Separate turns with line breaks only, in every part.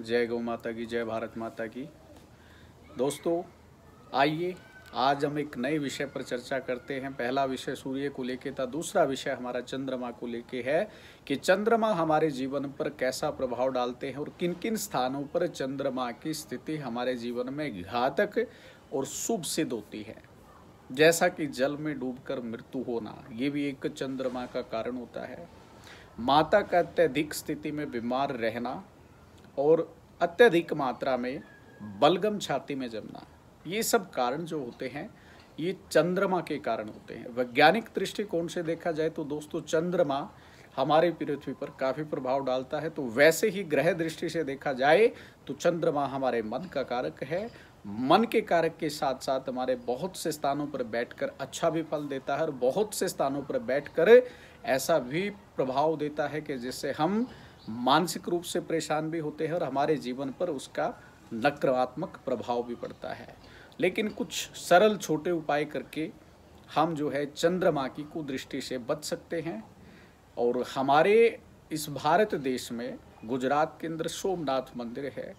जय गौ माता की, जय भारत माता की। दोस्तों, आइए, आज हम एक नए विषय पर चर्चा करते हैं। पहला विषय सूर्य को लेके था, दूसरा विषय हमारा चंद्रमा को लेके है कि चंद्रमा हमारे जीवन पर कैसा प्रभाव डालते हैं और किन किन स्थानों पर चंद्रमा की स्थिति हमारे जीवन में घातक और शुभ सिद्ध होती है। जैसा कि जल में डूबकर मृत्यु होना, ये भी एक चंद्रमा का कारण होता है। माता का अत्यधिक स्थिति में बीमार रहना और अत्यधिक मात्रा में बलगम छाती में जमना। ये सब कारण जो होते हैं, ये चंद्रमा के कारण होते हैं। वैज्ञानिक दृष्टिकोण से देखा जाए तो दोस्तों, चंद्रमा हमारे पृथ्वी पर काफ़ी प्रभाव डालता है। तो वैसे ही ग्रह दृष्टि से देखा जाए तो चंद्रमा हमारे मन का कारक है। मन के कारक के साथ साथ हमारे बहुत से स्थानों पर बैठकर अच्छा भी फल देता है और बहुत से स्थानों पर बैठकर ऐसा भी प्रभाव देता है कि जिससे हम मानसिक रूप से परेशान भी होते हैं और हमारे जीवन पर उसका नकारात्मक प्रभाव भी पड़ता है। लेकिन कुछ सरल छोटे उपाय करके हम जो है चंद्रमा की कुदृष्टि से बच सकते हैं और हमारे इस भारत देश में गुजरात के अंदर सोमनाथ मंदिर है,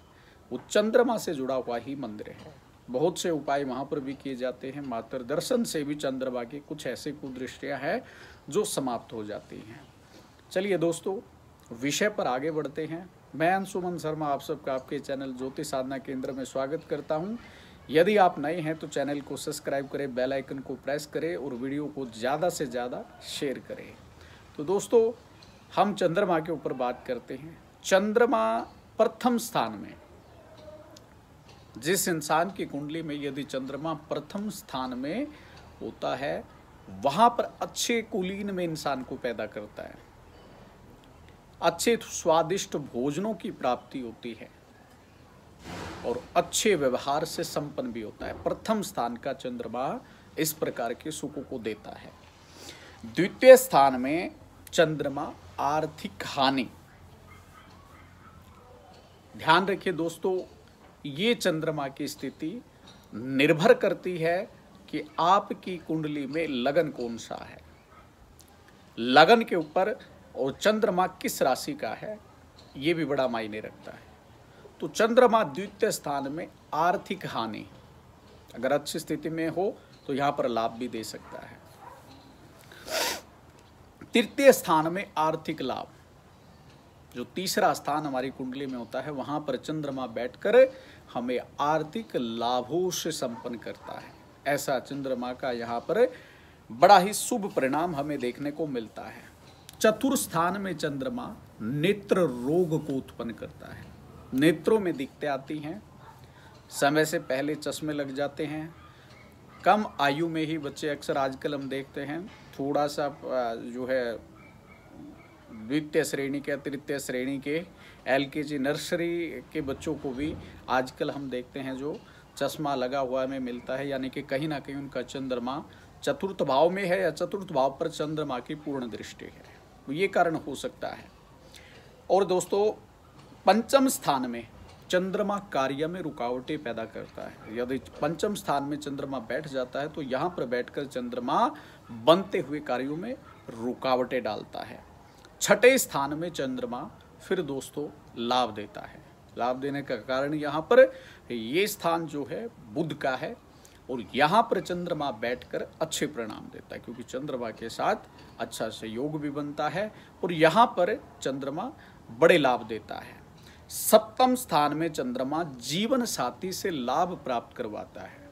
वो चंद्रमा से जुड़ा हुआ ही मंदिर है। बहुत से उपाय वहाँ पर भी किए जाते हैं, मात्र दर्शन से भी चंद्रमा की कुछ ऐसे कुदृष्टियाँ हैं जो समाप्त हो जाती हैं। चलिए दोस्तों विषय पर आगे बढ़ते हैं। मैं अंशुमन शर्मा, आप सबका आपके चैनल ज्योति साधना केंद्र में स्वागत करता हूँ। यदि आप नए हैं तो चैनल को सब्सक्राइब करें, बेल आइकन को प्रेस करें और वीडियो को ज़्यादा से ज़्यादा शेयर करें। तो दोस्तों, हम चंद्रमा के ऊपर बात करते हैं। चंद्रमा प्रथम स्थान में, जिस इंसान की कुंडली में यदि चंद्रमा प्रथम स्थान में होता है, वहाँ पर अच्छे कुलीन में इंसान को पैदा करता है। अच्छे स्वादिष्ट भोजनों की प्राप्ति होती है और अच्छे व्यवहार से संपन्न भी होता है। प्रथम स्थान का चंद्रमा इस प्रकार के सुखों को देता है। द्वितीय स्थान में चंद्रमा आर्थिक हानि। ध्यान रखिए दोस्तों, ये चंद्रमा की स्थिति निर्भर करती है कि आपकी कुंडली में लगन कौन सा है। लगन के ऊपर और चंद्रमा किस राशि का है, ये भी बड़ा मायने रखता है। तो चंद्रमा द्वितीय स्थान में आर्थिक हानि, अगर अच्छी स्थिति में हो तो यहाँ पर लाभ भी दे सकता है। तृतीय स्थान में आर्थिक लाभ, जो तीसरा स्थान हमारी कुंडली में होता है, वहाँ पर चंद्रमा बैठकर हमें आर्थिक लाभों से संपन्न करता है। ऐसा चंद्रमा का यहाँ पर बड़ा ही शुभ परिणाम हमें देखने को मिलता है। चतुर स्थान में चंद्रमा नेत्र रोग को उत्पन्न करता है। नेत्रों में दिक्कतें आती हैं, समय से पहले चश्मे लग जाते हैं, कम आयु में ही बच्चे अक्सर आजकल हम देखते हैं थोड़ा सा जो है, द्वितीय श्रेणी के, तृतीय श्रेणी के एलकेजी नर्सरी के बच्चों को भी आजकल हम देखते हैं जो चश्मा लगा हुआ में मिलता है, यानी कि कहीं ना कहीं उनका चंद्रमा चतुर्थ भाव में है या चतुर्थ भाव पर चंद्रमा की पूर्ण दृष्टि है। ये कारण हो सकता है। और दोस्तों, पंचम स्थान में चंद्रमा कार्य में रुकावटें पैदा करता है। यदि पंचम स्थान में चंद्रमा बैठ जाता है तो यहाँ पर बैठकर चंद्रमा बनते हुए कार्यों में रुकावटें डालता है। छठे स्थान में चंद्रमा फिर दोस्तों लाभ देता है। लाभ देने का कारण यहाँ पर ये स्थान जो है बुद्ध का है। और यहाँ पर चंद्रमा बैठकर अच्छे परिणाम देता है, क्योंकि चंद्रमा के साथ अच्छा सहयोग भी बनता है और यहाँ पर चंद्रमा बड़े लाभ देता है। सप्तम स्थान में चंद्रमा जीवन साथी से लाभ प्राप्त करवाता है।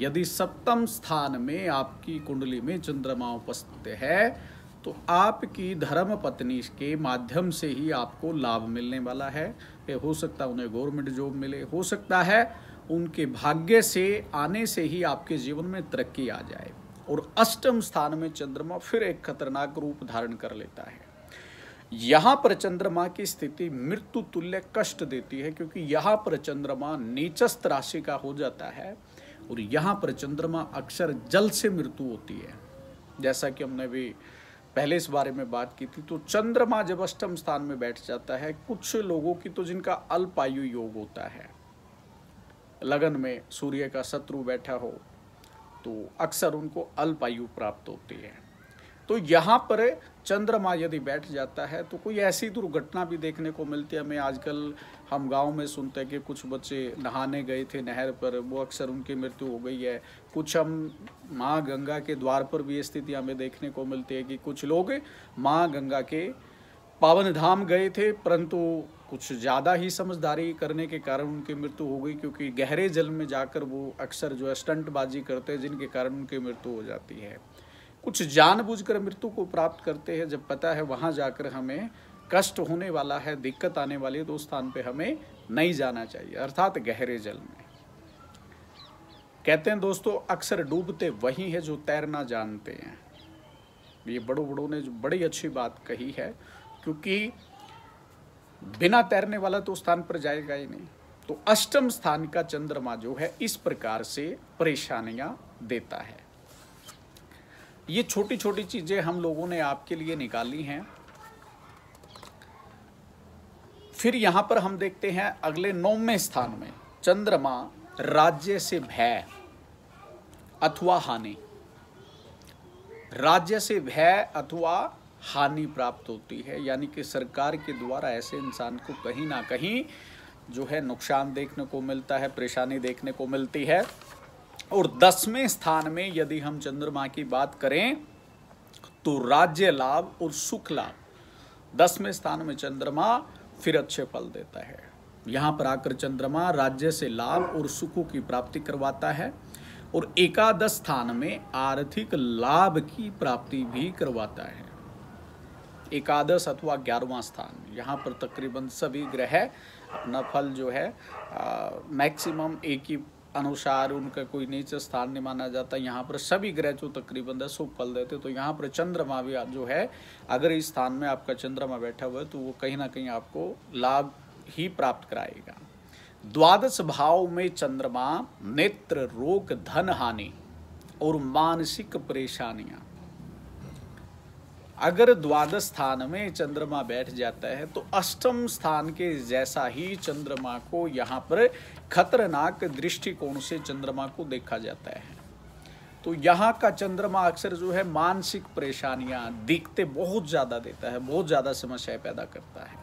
यदि सप्तम स्थान में आपकी कुंडली में चंद्रमा उपस्थित है तो आपकी धर्म पत्नी के माध्यम से ही आपको लाभ मिलने वाला है। हो सकता है उन्हें गवर्नमेंट जॉब मिले, हो सकता है उनके भाग्य से, आने से ही आपके जीवन में तरक्की आ जाए। और अष्टम स्थान में चंद्रमा फिर एक खतरनाक रूप धारण कर लेता है। यहाँ पर चंद्रमा की स्थिति मृत्यु तुल्य कष्ट देती है, क्योंकि यहाँ पर चंद्रमा नीचस्त राशि का हो जाता है और यहाँ पर चंद्रमा अक्सर जल से मृत्यु होती है। जैसा कि हमने भी पहले इस बारे में बात की थी तो चंद्रमा जब अष्टम स्थान में बैठ जाता है, कुछ लोगों की तो जिनका अल्पायु योग होता है। लगन में सूर्य का शत्रु बैठा हो तो अक्सर उनको अल्प आयु प्राप्त होती है। तो यहाँ पर चंद्रमा यदि बैठ जाता है तो कोई ऐसी दुर्घटना भी देखने को मिलती है। हमें आजकल हम गाँव में सुनते हैं कि कुछ बच्चे नहाने गए थे नहर पर, वो अक्सर उनकी मृत्यु हो गई है। कुछ हम माँ गंगा के द्वार पर भी स्थिति हमें देखने को मिलती है कि कुछ लोग माँ गंगा के पावन धाम गए थे, परंतु कुछ ज़्यादा ही समझदारी करने के कारण उनकी मृत्यु हो गई, क्योंकि गहरे जल में जाकर वो अक्सर जो है स्टंटबाजी करते हैं, जिनके कारण उनकी मृत्यु हो जाती है। कुछ जानबूझकर मृत्यु को प्राप्त करते हैं, जब पता है वहाँ जाकर हमें कष्ट होने वाला है, दिक्कत आने वाली है तो उस स्थान पे हमें नहीं जाना चाहिए, अर्थात गहरे जल में। कहते हैं दोस्तों, अक्सर डूबते वही है जो तैरना जानते हैं। ये बड़ों बड़ों ने जो बड़ी अच्छी बात कही है, क्योंकि बिना तैरने वाला तो स्थान पर जाएगा ही नहीं। तो अष्टम स्थान का चंद्रमा जो है, इस प्रकार से परेशानियाँ देता है। ये छोटी छोटी चीज़ें हम लोगों ने आपके लिए निकाली हैं। फिर यहाँ पर हम देखते हैं अगले नौवें स्थान में, चंद्रमा राज्य से भय अथवा हानि। राज्य से भय अथवा हानि प्राप्त होती है, यानी कि सरकार के द्वारा ऐसे इंसान को कहीं ना कहीं जो है नुकसान देखने को मिलता है, परेशानी देखने को मिलती है। और दसवें स्थान में यदि हम चंद्रमा की बात करें तो राज्य लाभ और सुख लाभ। दसवें स्थान में चंद्रमा फिर अच्छे फल देता है। यहाँ पर आकर चंद्रमा राज्य से लाभ और सुखों की प्राप्ति करवाता है और एकादश स्थान में आर्थिक लाभ की प्राप्ति भी करवाता है। एकादश अथवा ग्यारहवा स्थान। यहाँ पर तकरीबन सभी ग्रह अपना फल जो है मैक्सिमम एक ही अनुसार उनका कोई नीचे स्थान नहीं माना जाता। यहाँ पर सभी ग्रह जो तकरीबन शुभ फल देते तो यहाँ पर चंद्रमा भी जो है, अगर इस स्थान में आपका चंद्रमा बैठा हुआ है तो वो कहीं ना कहीं आपको लाभ ही प्राप्त कराएगा। द्वादश भाव में चंद्रमा नेत्र रोग धन हानि और मानसिक परेशानियाँ। अगर द्वादश स्थान में चंद्रमा बैठ जाता है तो अष्टम स्थान के जैसा ही चंद्रमा को यहाँ पर खतरनाक दृष्टिकोण से चंद्रमा को देखा जाता है। तो यहाँ का चंद्रमा अक्सर जो है मानसिक परेशानियाँ दिखते बहुत ज़्यादा देता है, बहुत ज़्यादा समस्याएँ पैदा करता है।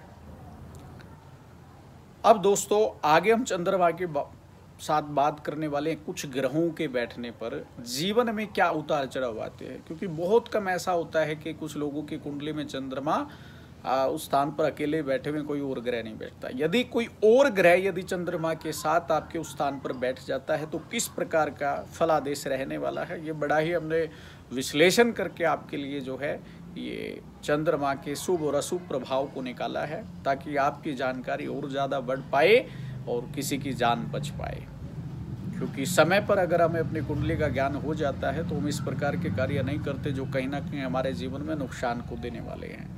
अब दोस्तों, आगे हम चंद्रमा की साथ बात करने वाले कुछ ग्रहों के बैठने पर, जीवन में क्या उतार चढ़ाव आते हैं? क्योंकि बहुत कम ऐसा होता है कि कुछ लोगों की कुंडली में चंद्रमा उस स्थान पर अकेले बैठे हुए कोई और ग्रह नहीं बैठता। यदि कोई और ग्रह यदि चंद्रमा के साथ आपके उस स्थान पर बैठ जाता है तो किस प्रकार का फलादेश रहने वाला है? ये बड़ा ही हमने विश्लेषण करके आपके लिए जो है, ये चंद्रमा के शुभ और अशुभ प्रभाव को निकाला है, ताकि आपकी जानकारी और ज़्यादा बढ़ पाए। और किसी की जान बच पाए। क्योंकि समय पर अगर हमें अपनी कुंडली का ज्ञान हो जाता है तो हम इस प्रकार के कार्य नहीं करते जो कहीं ना कहीं हमारे जीवन में नुकसान को देने वाले हैं।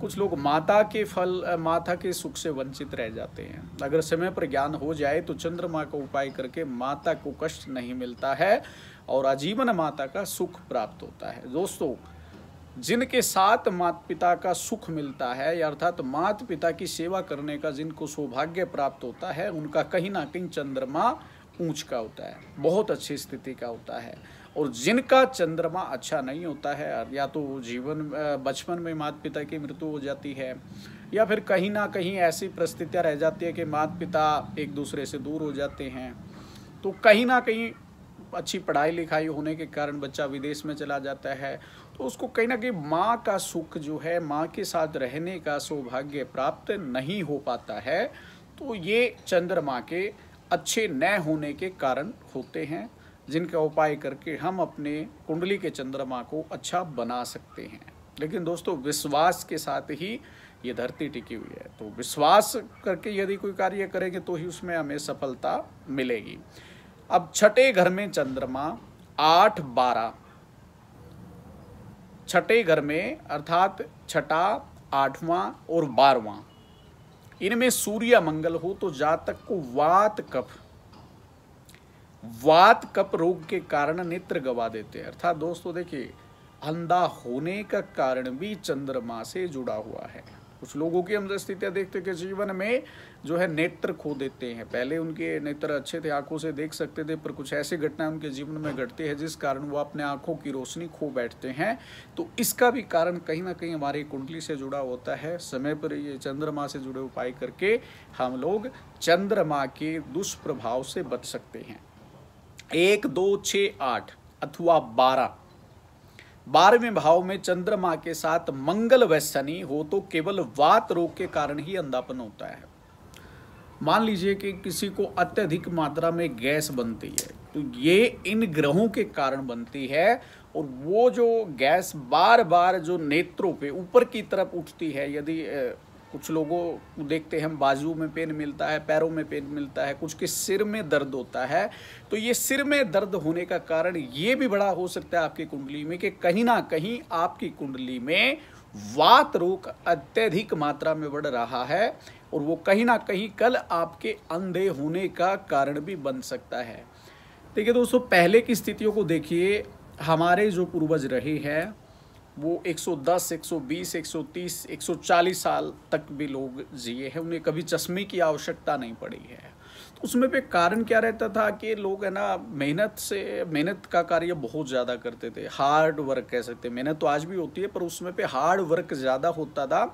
कुछ लोग माता के फल माता के सुख से वंचित रह जाते हैं। अगर समय पर ज्ञान हो जाए तो चंद्रमा का उपाय करके माता को कष्ट नहीं मिलता है और आजीवन माता का सुख प्राप्त होता है। दोस्तों जिनके साथ माता पिता का सुख मिलता है अर्थात माता पिता की सेवा करने का जिनको सौभाग्य प्राप्त होता है, उनका कहीं ना कहीं चंद्रमा ऊंच का होता है, बहुत अच्छी स्थिति का होता है। और जिनका चंद्रमा अच्छा नहीं होता है, या तो जीवन बचपन में माता पिता की मृत्यु हो जाती है, या फिर कहीं ना कहीं ऐसी परिस्थितियाँ रह जाती है कि माता पिता एक दूसरे से दूर हो जाते हैं तो कहीं ना कहीं अच्छी पढ़ाई लिखाई होने के कारण बच्चा विदेश में चला जाता है तो उसको कहीं ना कहीं माँ का सुख जो है, माँ के साथ रहने का सौभाग्य प्राप्त नहीं हो पाता है। तो ये चंद्रमा के अच्छे न होने के कारण होते हैं, जिनका उपाय करके हम अपने कुंडली के चंद्रमा को अच्छा बना सकते हैं। लेकिन दोस्तों, विश्वास के साथ ही ये धरती टिकी हुई है। तो विश्वास करके यदि कोई कार्य करेंगे तो ही उसमें हमें सफलता मिलेगी। अब छठे घर में चंद्रमा आठ बारह छठे घर में, अर्थात छठा, आठवां और बारवां। इनमें सूर्य मंगल हो तो जातक को वात कफ। वात कप रोग के कारण नेत्र गवा देते हैं। अर्थात दोस्तों, देखिए, अंधा होने का कारण भी चंद्रमा से जुड़ा हुआ है। कुछ लोगों की हम स्थितियाँ देखते कि जीवन में जो है नेत्र खो देते हैं। पहले उनके नेत्र अच्छे थे, आँखों से देख सकते थे, पर कुछ ऐसी घटनाएँ उनके जीवन में घटती है जिस कारण वो अपने आँखों की रोशनी खो बैठते हैं। तो इसका भी कारण कहीं ना कहीं हमारी कुंडली से जुड़ा होता है। समय पर ये चंद्रमा से जुड़े उपाय करके हम लोग चंद्रमा के दुष्प्रभाव से बच सकते हैं। एक, दो छ आठ, अथवा बारह। बारहवें भाव में चंद्रमा के साथ मंगल व शनि हो तो केवल वात रोग के कारण ही अंधापन होता है। मान लीजिए कि किसी को अत्यधिक मात्रा में गैस बनती है तो ये इन ग्रहों के कारण बनती है और वो जो गैस बार बार जो नेत्रों पे ऊपर की तरफ़ उठती है, यदि कुछ लोगों को देखते हैं, हम बाजू में पेन मिलता है, पैरों में पेन मिलता है, कुछ के सिर में दर्द होता है। तो ये सिर में दर्द होने का कारण ये भी बड़ा हो सकता है आपकी कुंडली में कि कहीं ना कहीं आपकी कुंडली में वात रोग अत्यधिक मात्रा में बढ़ रहा है और वो कहीं ना कहीं कल आपके अंधे होने का कारण भी बन सकता है। देखिए दोस्तों, पहले की स्थितियों को देखिए। हमारे जो पूर्वज रहे हैं वो 110, 120, 130, 140 साल तक भी लोग जिए हैं। उन्हें कभी चश्मे की आवश्यकता नहीं पड़ी है। तो उसमें पे कारण क्या रहता था कि लोग है ना मेहनत से मेहनत का कार्य बहुत ज़्यादा करते थे। हार्ड वर्क कह सकते मेहनत तो आज भी होती है पर उसमें पे हार्ड वर्क ज़्यादा होता था।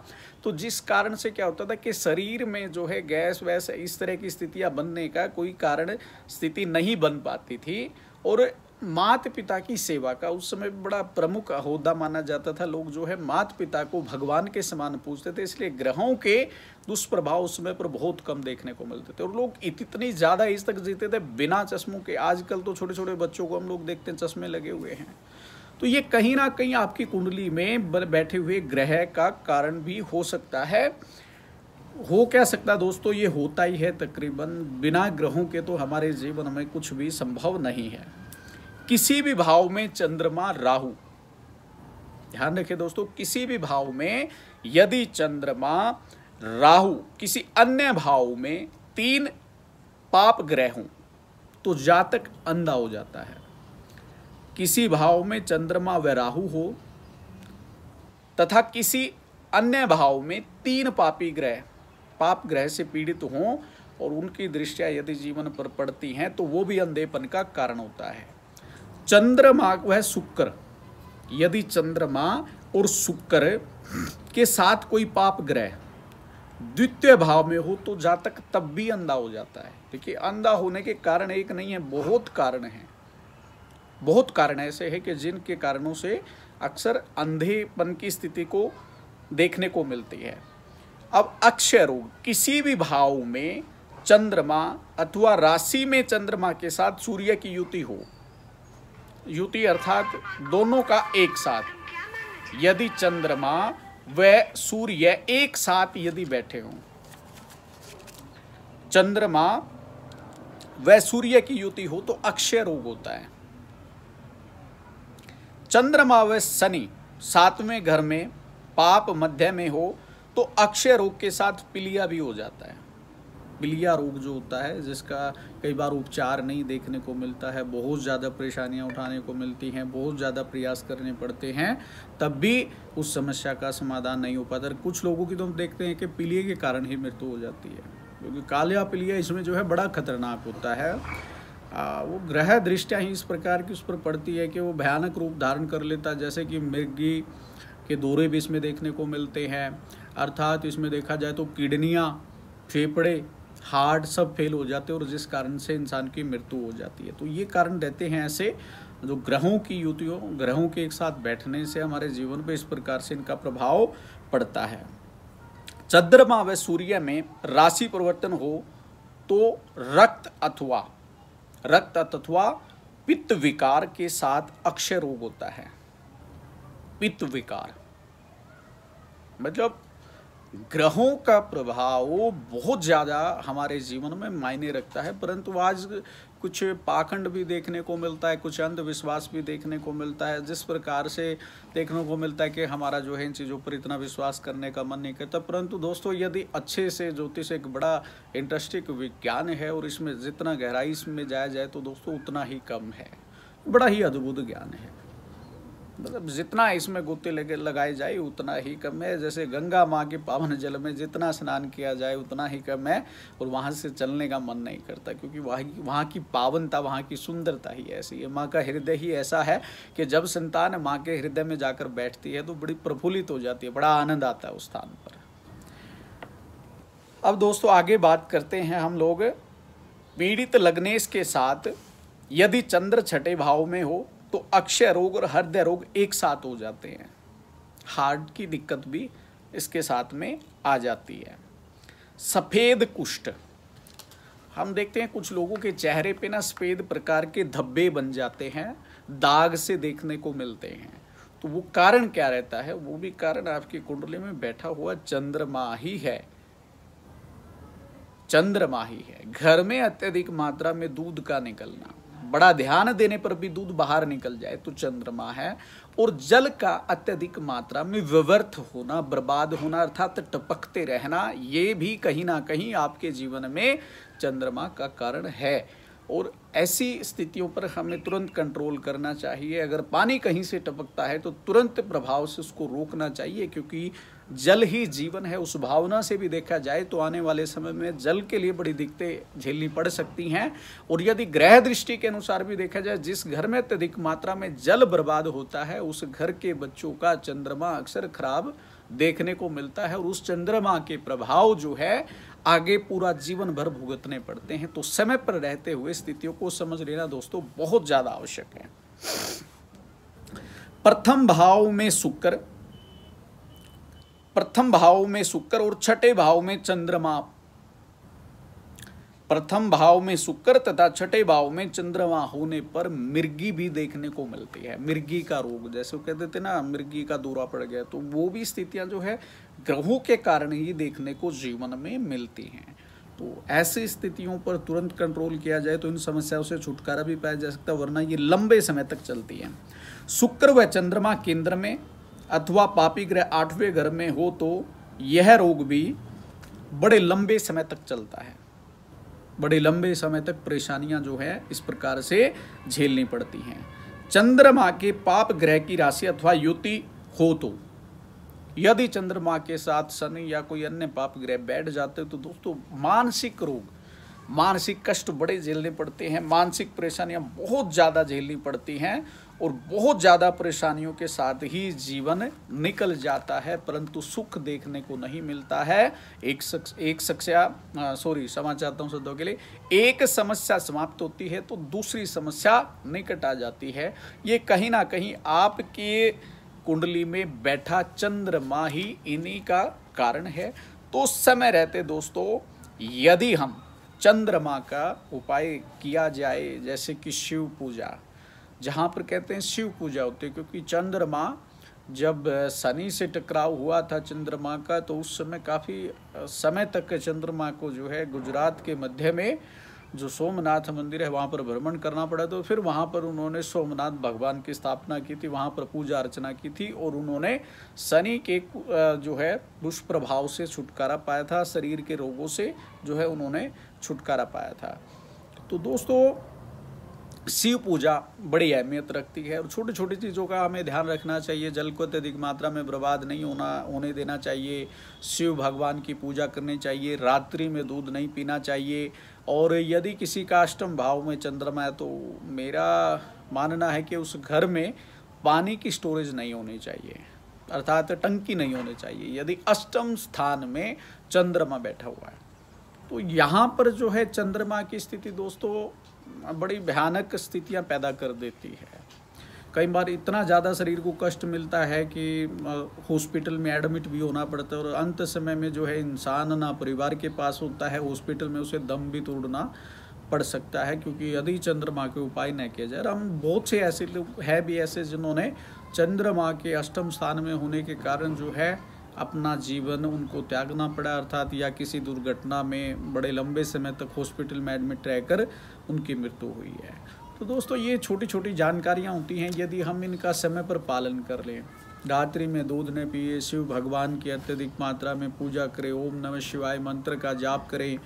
तो जिस कारण से क्या होता था कि शरीर में जो है गैस वैस इस तरह की स्थितियाँ बनने का कोई कारण स्थिति नहीं बन पाती थी। और मात पिता की सेवा का उस समय बड़ा प्रमुख अहोदा माना जाता था। लोग जो है मात पिता को भगवान के समान पूछते थे, इसलिए ग्रहों के दुष्प्रभाव उस समय पर बहुत कम देखने को मिलते थे। और लोग इतनी ज़्यादा इस तक जीते थे बिना चश्मों के। आजकल तो छोटे छोटे बच्चों को हम लोग देखते हैं, चश्मे लगे हुए हैं। तो ये कहीं ना कहीं आपकी कुंडली में बैठे हुए ग्रह का कारण भी हो सकता है। हो क्या सकता दोस्तों, ये होता ही है तकरीबन। बिना ग्रहों के तो हमारे जीवन में कुछ भी संभव नहीं है। किसी भी भाव में चंद्रमा राहु। ध्यान रखिए दोस्तों, किसी भी भाव में यदि चंद्रमा राहु, किसी अन्य भाव में तीन पाप ग्रह हों तो जातक अंधा हो जाता है। किसी भाव में चंद्रमा व राहु हो, तथा किसी अन्य भाव में तीन पापी ग्रह, पाप ग्रह से पीड़ित हों और उनकी दृष्टिया यदि जीवन पर पड़ती हैं तो वो भी अंधेपन का कारण होता है। चंद्रमा वह शुक्र। यदि चंद्रमा और शुक्र के साथ कोई पाप ग्रह द्वितीय भाव में हो तो जातक तब भी अंधा हो जाता है। देखिए, अंधा होने के कारण एक नहीं है, बहुत कारण है। बहुत कारण ऐसे है कि जिनके कारणों से अक्सर अंधेपन की स्थिति को देखने को मिलती है। अब अक्षय रोग, किसी भी भाव में चंद्रमा अथवा राशि में चंद्रमा के साथ सूर्य की युति हो युति अर्थात दोनों का एक साथ। यदि चंद्रमा व सूर्य एक साथ यदि बैठे हों, चंद्रमा व सूर्य की युति हो तो अक्षय रोग होता है। चंद्रमा व शनि सातवें घर में, पाप मध्य में हो तो अक्षय रोग के साथ पिलिया भी हो जाता है। पीलिया रोग जो होता है जिसका कई बार उपचार नहीं देखने को मिलता है बहुत ज़्यादा परेशानियाँ उठाने को मिलती हैं बहुत ज़्यादा प्रयास करने पड़ते हैं तब भी उस समस्या का समाधान नहीं हो पाता। कुछ लोगों की तो हम देखते हैं कि पीलिए के कारण ही मृत्यु हो जाती है क्योंकि कालिया पीलिया इसमें जो है बड़ा खतरनाक होता है। आ, वो ग्रह दृष्टिया ही इस प्रकार की उस पर पड़ती है कि वो भयानक रूप धारण कर लेता जैसे कि मृगी के दौरे भी इसमें देखने को मिलते हैं। अर्थात इसमें देखा जाए तो किडनियाँ फेफड़े हार्ट सब फेल हो जाते हैं और जिस कारण से इंसान की मृत्यु हो जाती है। तो ये कारण रहते हैं ऐसे जो ग्रहों की युतियों ग्रहों के एक साथ बैठने से हमारे जीवन पर इस प्रकार से इनका प्रभाव पड़ता है। चंद्रमा व सूर्य में राशि परिवर्तन हो तो रक्त अथवा रक्त अथवा पित्त विकार के साथ अक्षय रोग होता है। पित्त विकार। मतलब ग्रहों का प्रभाव बहुत ज़्यादा हमारे जीवन में मायने रखता है, परंतु आज कुछ पाखंड भी देखने को मिलता है, कुछ अंधविश्वास भी देखने को मिलता है, जिस प्रकार से देखने को मिलता है कि हमारा जो है इन चीज़ों पर इतना विश्वास करने का मन नहीं करता। परंतु दोस्तों, यदि अच्छे से ज्योतिष एक बड़ा इंटरेस्टिंग विज्ञान है और इसमें जितना गहराई इसमें जाया जाए तो दोस्तों उतना ही कम है, बड़ा ही अद्भुत ज्ञान है। मतलब जितना इसमें गोते लगे लगाए जाए, उतना ही कम है। जैसे गंगा माँ के पावन जल में जितना स्नान किया जाए, उतना ही कम है। और वहाँ से चलने का मन नहीं करता, क्योंकि वहाँ की वहाँ की पावनता, वहाँ की सुंदरता ही ऐसी है। माँ का हृदय ही ऐसा है कि जब संतान माँ के हृदय में जाकर बैठती है तो बड़ी प्रफुल्लित हो जाती है, बड़ा आनंद आता है उस स्थान पर। अब दोस्तों, आगे बात करते हैं हम लोग। पीड़ित लग्नेश के साथ यदि चंद्र छठे भाव में हो तो अक्षय रोग और हृदय रोग एक साथ हो जाते हैं। हार्ट की दिक्कत भी इसके साथ में आ जाती है। सफ़ेद कुष्ठ। हम देखते हैं कुछ लोगों के चेहरे पे ना सफ़ेद प्रकार के धब्बे बन जाते हैं, दाग से देखने को मिलते हैं। तो वो कारण क्या रहता है? वो भी कारण आपकी कुंडली में बैठा हुआ चंद्रमा ही। है चंद्रमा ही है। घर में अत्यधिक मात्रा में दूध का निकलना। बड़ा ध्यान देने पर भी दूध बाहर निकल जाए तो चंद्रमा है और जल का अत्यधिक मात्रा में विवर्थ होना, बर्बाद होना अर्थात टपकते रहना, ये भी कहीं ना कहीं आपके जीवन में चंद्रमा का कारण है। और ऐसी स्थितियों पर हमें तुरंत कंट्रोल करना चाहिए। अगर पानी कहीं से टपकता है तो तुरंत प्रभाव से उसको रोकना चाहिए, क्योंकि जल ही जीवन है। उस भावना से भी देखा जाए तो आने वाले समय में जल के लिए बड़ी दिक्कतें झेलनी पड़ सकती हैं। और यदि ग्रह दृष्टि के अनुसार भी देखा जाए, जिस घर में अत्यधिक मात्रा में जल बर्बाद होता है, उस घर के बच्चों का चंद्रमा अक्सर खराब देखने को मिलता है। और उस चंद्रमा के प्रभाव जो है आगे पूरा जीवन भर भुगतने पड़ते हैं तो समय पर रहते हुए स्थितियों को समझ लेना दोस्तों बहुत ज़्यादा आवश्यक है। प्रथम भाव में शुक्र, प्रथम भाव में शुक्र और छठे भाव में चंद्रमा। प्रथम भाव में शुक्र तथा छठे भाव में चंद्रमा होने पर मिर्गी भी देखने को मिलती है। मिर्गी का रोग, जैसे कहते थे ना मिर्गी का दौरा पड़ गया तो वो भी स्थितियाँ जो है ग्रहों के कारण ही देखने को जीवन में मिलती हैं। तो ऐसी स्थितियों पर तुरंत कंट्रोल किया जाए तो इन समस्याओं से छुटकारा भी पाया जा सकता है, वरना ये लंबे समय तक चलती है। शुक्र व चंद्रमा केंद्र में अथवा पापी ग्रह आठवें घर में हो तो यह रोग भी बड़े लंबे समय तक चलता है। बड़े लंबे समय तक परेशानियाँ जो है, इस प्रकार से झेलनी पड़ती हैं। चंद्रमा के पाप ग्रह की राशि अथवा युति हो तो यदि चंद्रमा के साथ शनि या कोई अन्य पाप ग्रह बैठ जाते तो दोस्तों, मानसिक रोग, मानसिक कष्ट बड़े झेलने पड़ते हैं, मानसिक परेशानियाँ बहुत ज़्यादा झेलनी पड़ती हैं और बहुत ज़्यादा परेशानियों के साथ ही जीवन निकल जाता है, परंतु सुख देखने को नहीं मिलता है। एक शख्स एक समस्या सॉरी क्षमा चाहता हूँ शब्दों के लिए, एक समस्या समाप्त होती है तो दूसरी समस्या निकट आ जाती है। ये कहीं ना कहीं आपके कुंडली में बैठा चंद्रमा ही इन्हीं का कारण है। तो समय रहते दोस्तों, यदि हम चंद्रमा का उपाय किया जाए, जैसे कि शिव पूजा, जहाँ पर कहते हैं शिव पूजा होती है, क्योंकि चंद्रमा जब शनि से टकराव हुआ था चंद्रमा का तो उस समय काफ़ी समय तक चंद्रमा को जो है गुजरात के मध्य में जो सोमनाथ मंदिर है, वहाँ पर भ्रमण करना पड़ा। तो फिर वहाँ पर उन्होंने सोमनाथ भगवान की स्थापना की थी, वहाँ पर पूजा अर्चना की थी और उन्होंने शनि के जो है, दुष्प्रभाव से छुटकारा पाया था, शरीर के रोगों से जो है, उन्होंने छुटकारा पाया था। तो दोस्तों, शिव पूजा बड़ी अहमियत रखती है और छोटी छोटी चीज़ों का हमें ध्यान रखना चाहिए। जल को अत्यधिक मात्रा में बर्बाद नहीं होना, होने देना चाहिए। शिव भगवान की पूजा करनी चाहिए। रात्रि में दूध नहीं पीना चाहिए। और यदि किसी का अष्टम भाव में चंद्रमा है तो मेरा मानना है कि उस घर में पानी की स्टोरेज नहीं होनी चाहिए। अर्थात टंकी नहीं होनी चाहिए। यदि अष्टम स्थान में चंद्रमा बैठा हुआ है तो यहाँ पर जो है चंद्रमा की स्थिति दोस्तों, बड़ी भयानक स्थितियाँ पैदा कर देती है। कई बार इतना ज़्यादा शरीर को कष्ट मिलता है कि हॉस्पिटल में एडमिट भी होना पड़ता है और अंत समय में जो है इंसान ना परिवार के पास होता है, हॉस्पिटल में उसे दम भी तोड़ना पड़ सकता है क्योंकि यदि चंद्रमा के उपाय न किया जाए। हम बहुत से ऐसे लोग है भी ऐसे जिन्होंने चंद्रमा के अष्टम स्थान में होने के कारण जो है अपना जीवन उनको त्यागना पड़ा, अर्थात या किसी दुर्घटना में बड़े लंबे समय तक हॉस्पिटल में एडमिट रहकर उनकी मृत्यु हुई है। तो दोस्तों, ये छोटी छोटी जानकारियाँ होती हैं, यदि हम इनका समय पर पालन कर लें। रात्रि में दूध न पिए, शिव भगवान की अत्यधिक मात्रा में पूजा करें, ओम नमः शिवाय मंत्र का जाप करें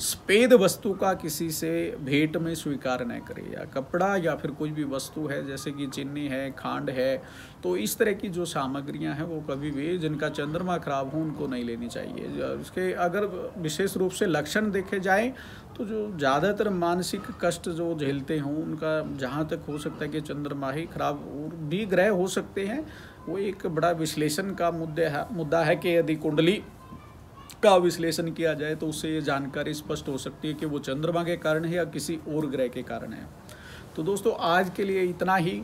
स्पेद वस्तु का किसी से भेंट में स्वीकार न करे, या कपड़ा या फिर कोई भी वस्तु है, जैसे कि चीनी है, खांड है तो इस तरह की जो सामग्रियाँ हैं, वो कभी भी जिनका चंद्रमा खराब हो, उनको नहीं लेनी चाहिए। उसके अगर विशेष रूप से लक्षण देखे जाएँ तो जो ज़्यादातर मानसिक कष्ट जो झेलते हों, उनका जहाँ तक हो सकता है कि चंद्रमा ही खराब भी ग्रह हो सकते हैं, वो एक बड़ा विश्लेषण का मुद्दे है, मुद्दा है कि यदि कुंडली का विश्लेषण किया जाए तो उससे ये जानकारी स्पष्ट हो सकती है कि वो चंद्रमा के कारण है या किसी और ग्रह के कारण है। तो दोस्तों, आज के लिए इतना ही।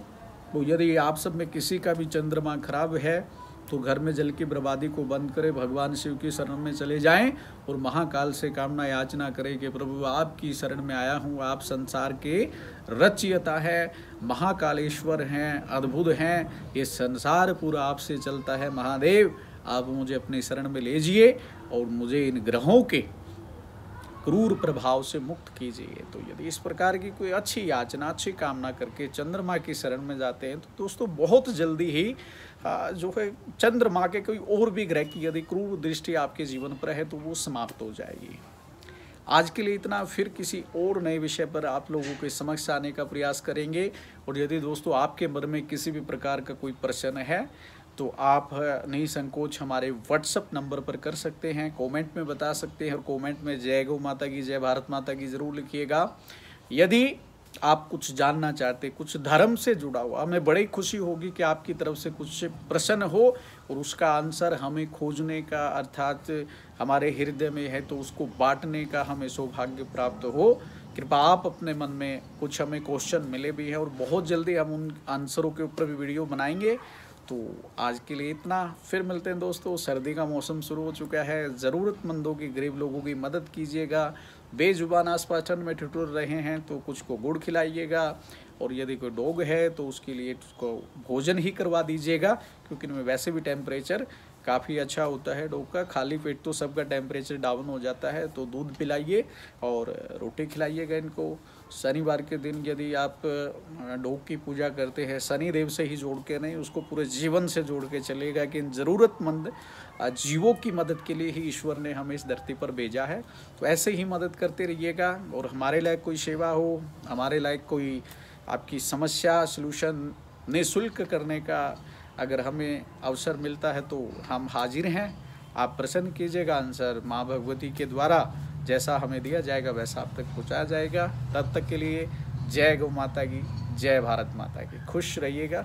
तो यदि आप सब में किसी का भी चंद्रमा खराब है तो घर में जल की बर्बादी को बंद करें, भगवान शिव की शरण में चले जाएँ और महाकाल से कामना याचना करें कि प्रभु आपकी शरण में आया हूँ, आप संसार के रचयता है, महाकालेश्वर हैं, अद्भुत हैं, ये संसार पूरा आपसे चलता है। महादेव, आप मुझे अपनी शरण में लीजिए और मुझे इन ग्रहों के क्रूर प्रभाव से मुक्त कीजिए। तो यदि इस प्रकार की कोई अच्छी याचना, अच्छी कामना करके चंद्रमा की शरण में जाते हैं तो दोस्तों बहुत जल्दी ही जो है चंद्रमा के कोई और भी ग्रह की यदि क्रूर दृष्टि आपके जीवन पर है तो वो समाप्त हो जाएगी। आज के लिए इतना, फिर किसी और नए विषय पर आप लोगों के समक्ष आने का प्रयास करेंगे। और यदि दोस्तों आपके मन में किसी भी प्रकार का कोई प्रश्न है तो आप नहीं संकोच, हमारे व्हाट्सअप नंबर पर कर सकते हैं कमेंट में बता सकते हैं और कमेंट में जय गौ माता की, जय भारत माता की ज़रूर लिखिएगा। यदि आप कुछ जानना चाहते, कुछ धर्म से जुड़ा हुआ, हमें बड़ी खुशी होगी कि आपकी तरफ़ से कुछ प्रश्न हो और उसका आंसर हमें खोजने का, अर्थात हमारे हृदय में है तो उसको बांटने का हमें सौभाग्य प्राप्त हो। कृपा आप अपने मन में कुछ हमें क्वेश्चन मिले भी हैं और बहुत जल्दी हम उन आंसरों के ऊपर भी वीडियो बनाएँगे। तो आज के लिए इतना। फिर मिलते हैं दोस्तों। सर्दी का मौसम शुरू हो चुका है। ज़रूरतमंदों की, गरीब लोगों की मदद कीजिएगा। बेजुबान आस पास ठंड में ठिठुर रहे हैं तो कुछ को गुड़ खिलाइएगा। और यदि कोई डॉग है तो उसके लिए उसको भोजन ही करवा दीजिएगा, क्योंकि इनमें वैसे भी टेम्परेचर काफ़ी अच्छा होता है डॉग का। खाली पेट तो सबका टेम्परेचर डाउन हो जाता है तो दूध पिलाइए और रोटी खिलाइएगा इनको। शनिवार के दिन यदि आप डॉग की पूजा करते हैं शनि देव से ही जोड़ के नहीं, उसको पूरे जीवन से जोड़ के चलेगा, कि ज़रूरतमंद जीवों की मदद के लिए ही ईश्वर ने हमें इस धरती पर भेजा है। तो ऐसे ही मदद करते रहिएगा और हमारे लायक कोई सेवा हो, हमारे लायक कोई आपकी समस्या सलूशन निःशुल्क करने का अगर हमें अवसर मिलता है तो हम हाजिर हैं। आप प्रसन्न कीजिएगा आंसर माँ भगवती के द्वारा। जैसा हमें दिया जाएगा वैसा आप तक पहुँचाया जाएगा। तब तक के लिए जय गौ माता की, जय भारत माता की। खुश रहिएगा।